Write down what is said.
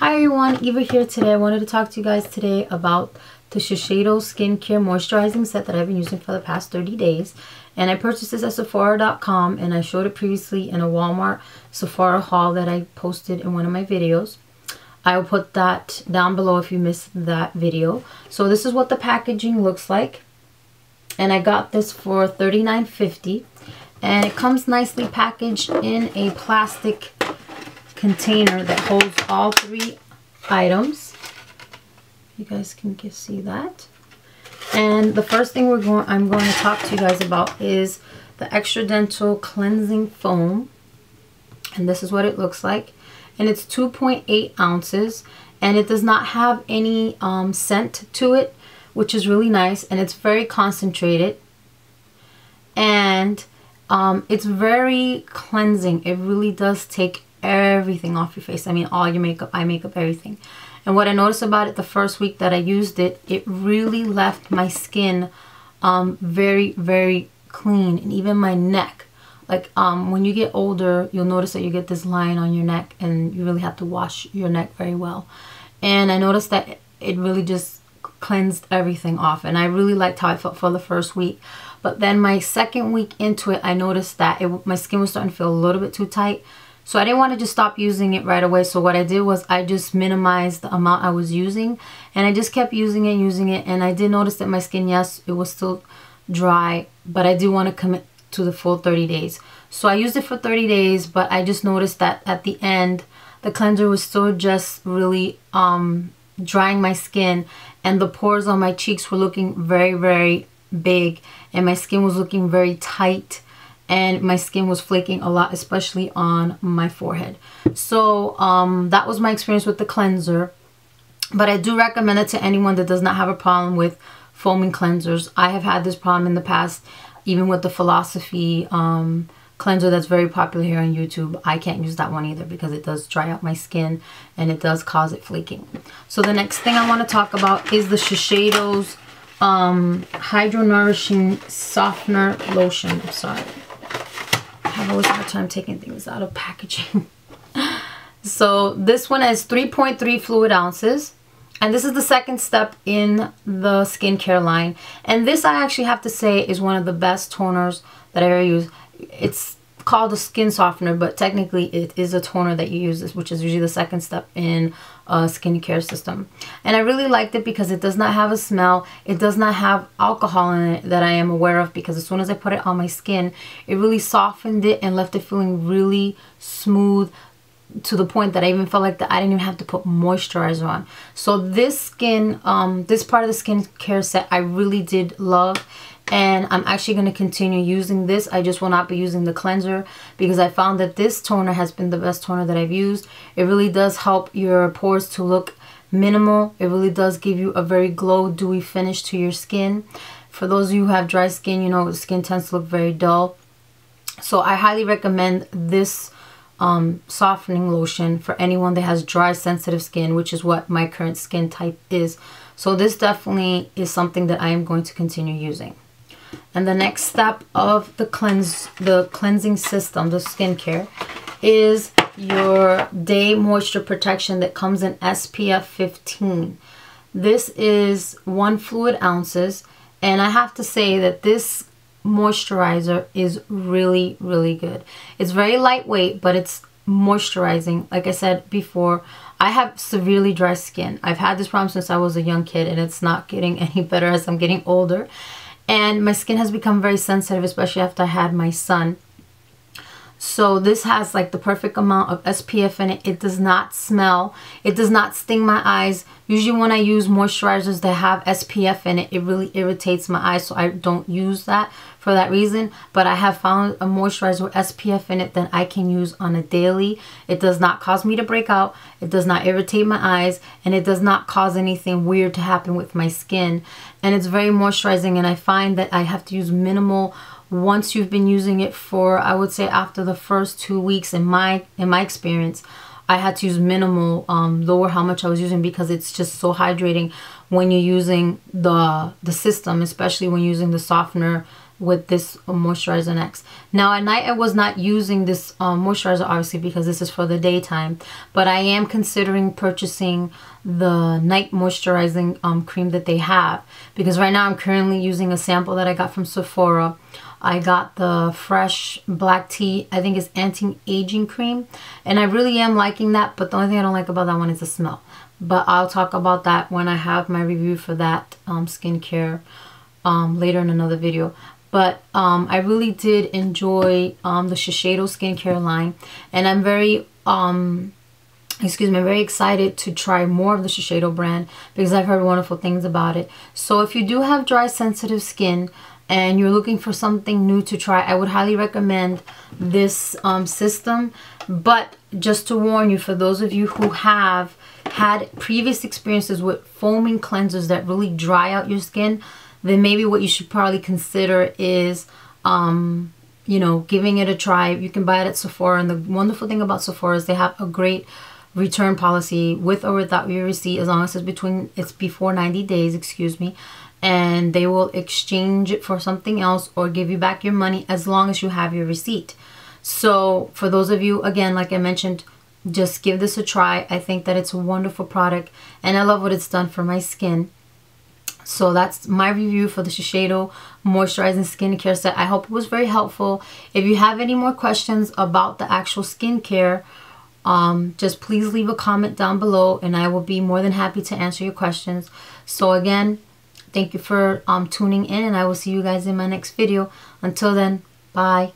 Hi everyone, Eva here today. I wanted to talk to you guys today about the Shiseido Skincare Moisturizing Set that I've been using for the past 30 days. And I purchased this at Sephora.com and I showed it previously in a Walmart Sephora haul that I posted in one of my videos. I will put that down below if you missed that video. So this is what the packaging looks like. And I got this for $39.50. And it comes nicely packaged in a plastic container that holds all three items. You guys can see that. And the first thing we're going, I'm going to talk to you guys about is the Extra Gentle Cleansing Foam. And this is what it looks like. And it's 2.8 ounces. And it does not have any um, scent to it, which is really nice. And it's very concentrated. And um, it's very cleansing. It really does take everything off your face. I mean, all your makeup, eye makeup, everything. And what I noticed about it the first week that I used it, it really left my skin um, very, very clean. And even my neck. Like um, when you get older, you'll notice that you get this line on your neck and you really have to wash your neck very well. And I noticed that it really just cleansed everything off. And I really liked how I felt for the first week. But then my second week into it, I noticed that it, my skin was starting to feel a little bit too tight. So I didn't want to just stop using it right away. So what I did was I just minimized the amount I was using. And I just kept using it, using it. And I did notice that my skin, yes, it was still dry. But I do want to commit to the full 30 days. So I used it for 30 days. But I just noticed that at the end, the cleanser was still just really um, drying my skin. And the pores on my cheeks were looking very, very big. And my skin was looking very tight and my skin was flaking a lot especially on my forehead. So um, that was my experience with the cleanser but I do recommend it to anyone that does not have a problem with foaming cleansers. I have had this problem in the past even with the philosophy um, cleanser that's very popular here on YouTube. I can't use that one either because it does dry out my skin and it does cause it flaking. So the next thing I want to talk about is the Shiseido's um, Hydro Nourishing Softener Lotion. Sorry have always hard time taking things out of packaging. so this one is 3.3 fluid ounces. And this is the second step in the skincare line. And this I actually have to say is one of the best toners that I ever use. It's called a skin softener, but technically it is a toner that you use, which is usually the second step in a skincare system. And I really liked it because it does not have a smell. It does not have alcohol in it that I am aware of because as soon as I put it on my skin, it really softened it and left it feeling really smooth to the point that I even felt like that I didn't even have to put moisturizer on. So this skin, um, this part of the skincare set I really did love and I'm actually going to continue using this. I just will not be using the cleanser because I found that this toner has been the best toner that I've used. It really does help your pores to look minimal. It really does give you a very glow, dewy finish to your skin. For those of you who have dry skin, you know, skin tends to look very dull. So I highly recommend this um, softening lotion for anyone that has dry, sensitive skin, which is what my current skin type is. So this definitely is something that I am going to continue using. And the next step of the cleanse, the cleansing system, the skincare, is your day moisture protection that comes in SPF 15. This is one fluid ounces, and I have to say that this moisturizer is really, really good. It's very lightweight, but it's moisturizing. Like I said before, I have severely dry skin. I've had this problem since I was a young kid, and it's not getting any better as I'm getting older and my skin has become very sensitive especially after I had my son so this has like the perfect amount of SPF in it. It does not smell. It does not sting my eyes. Usually when I use moisturizers that have SPF in it, it really irritates my eyes. So I don't use that for that reason. But I have found a moisturizer with SPF in it that I can use on a daily. It does not cause me to break out. It does not irritate my eyes. And it does not cause anything weird to happen with my skin. And it's very moisturizing. And I find that I have to use minimal once you've been using it for I would say after the first two weeks in my in my experience I had to use minimal um, lower how much I was using because it's just so hydrating when you're using the the system especially when using the softener with this moisturizer next. Now at night I was not using this um, moisturizer obviously because this is for the daytime. But I am considering purchasing the night moisturizing um, cream that they have. Because right now I'm currently using a sample that I got from Sephora. I got the fresh black tea, I think it's anti-aging cream. And I really am liking that, but the only thing I don't like about that one is the smell. But I'll talk about that when I have my review for that um, skincare um, later in another video. But um, I really did enjoy um, the Shiseido skincare line. And I'm very, um, excuse me, I'm very excited to try more of the Shiseido brand because I've heard wonderful things about it. So if you do have dry sensitive skin, and you're looking for something new to try, I would highly recommend this um, system. But just to warn you, for those of you who have had previous experiences with foaming cleansers that really dry out your skin, then maybe what you should probably consider is, um, you know, giving it a try. You can buy it at Sephora. And the wonderful thing about Sephora is they have a great return policy with or without your receipt as long as it's between it's before 90 days excuse me and they will exchange it for something else or give you back your money as long as you have your receipt. So for those of you, again, like I mentioned, just give this a try. I think that it's a wonderful product and I love what it's done for my skin. So that's my review for the Shiseido Moisturizing Skincare Set. I hope it was very helpful. If you have any more questions about the actual skincare, um, just please leave a comment down below and I will be more than happy to answer your questions. So again, Thank you for um, tuning in and I will see you guys in my next video. Until then, bye.